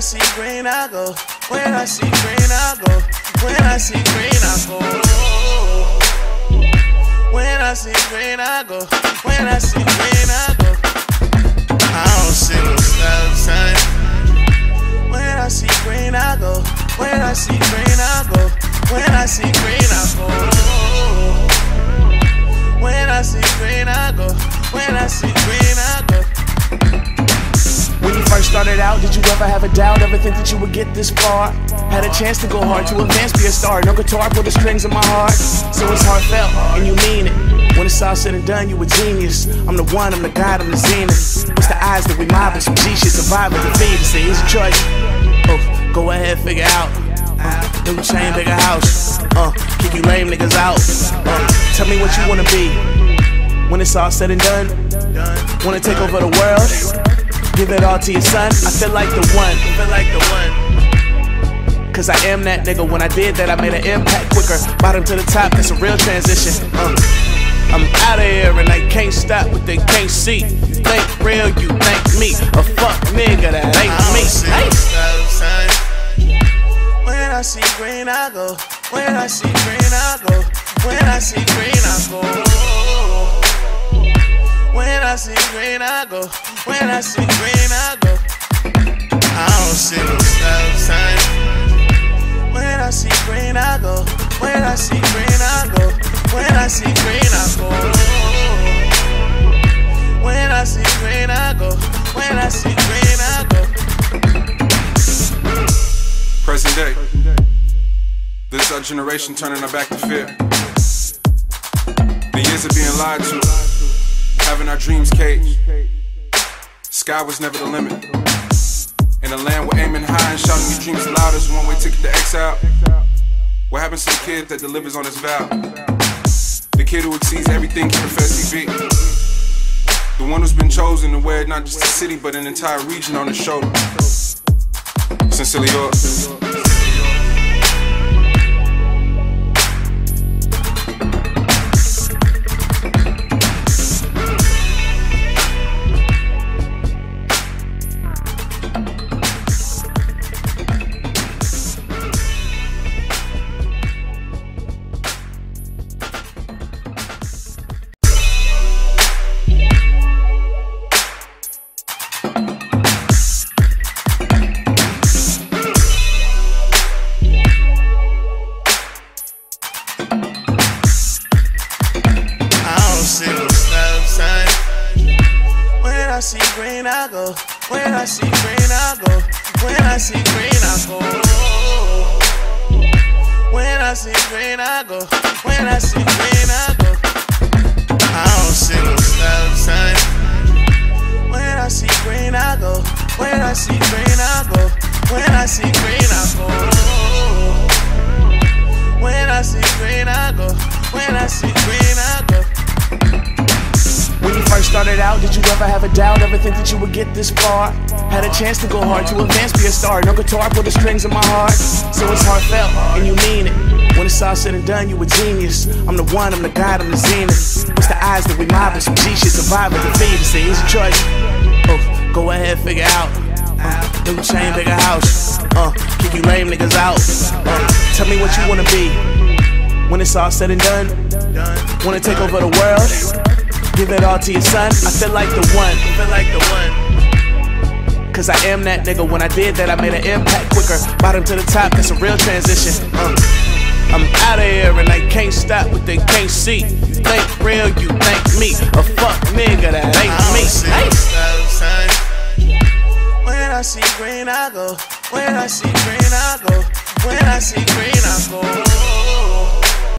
see green, I go. When I see green, I go. When I see green, I go. When I see green, I go. When I see green, I go. I don't see no stop sign. When I see green, I go. When I see green, I go. When I see green, I go. When I see green, I go. When I see did you ever have a doubt? Ever think that you would get this far? Had a chance to go hard, to advance, be a star. No guitar, put the strings in my heart. So it's heartfelt, and you mean it. When it's all said and done, you a genius. I'm the one, I'm the god, I'm the zenith. What's the eyes that we mobbing? Some G shit, survivor, defeated. Say, here's a choice. Oh, go ahead, figure out. Uh, new chain, bigger house. Uh, kick you lame niggas out. Uh, tell me what you wanna be. When it's all said and done, wanna take over the world? Give it all to your son. I feel like the one. I feel like the one. Cause I am that nigga. When I did that, I made an impact quicker. Bottom to the top, that's a real transition. Uh, I'm out of here and I can't stop what they can't see. You think real, you think me. A fuck nigga that I ain't me. see Hey. no stop sign. When I see green, I go. When I see green, I go. When I see green, I go. When I see green, I go. When I see green, I go. I don't see no stop sign. When I see green, I go. When I see green, I go. When I see green, I go. When I see green, I go. When I see green, I go. Present day. This is our generation turning our back to fear. The years of being lied to, having our dreams caged. Sky was never the limit. In a land we're aiming high and shouting your dreams loud as one way ticket to exile. What happens to the kid that delivers on his vow? The kid who exceeds everything he professes he be. The one who's been chosen to wear not just a city but an entire region on his shoulder. Sincerely yours. Green, I go. When I see green, I go. When I see green, I go. When I see green, I go. When I see green, I go. I don't see no stop sign. When I see green, I go. When I see green, I go. When I see green, I go. When I see green, I go. When I see green, I go. When you first started out, did ever have a doubt? Ever think that you would get this far? Had a chance to go hard, to advance, be a star. No guitar, put the strings in my heart. So it's heartfelt, and you mean it. When it's all said and done, you a genius. I'm the one, I'm the god, I'm the zenith. What's the eyes that we mobbing? Some G shit, survivor, defeated. Say, here's a choice. Oh, go ahead, figure out. Uh, new chain, bigger house. Uh, kick you lame niggas out. Uh, tell me what you wanna be. When it's all said and done, wanna take over the world? Give it all to your son. I feel like the one. I feel like the one. Cause I am that nigga. When I did that, I made an impact quicker. Bottom to the top, that's a real transition. Uh, I'm out of here and I can't stop what they can't see. You think real, you think me. A fuck nigga that ain't me. see Hey. no stop sign. When I see green, I go. When I see green, I go. When I see green, I go.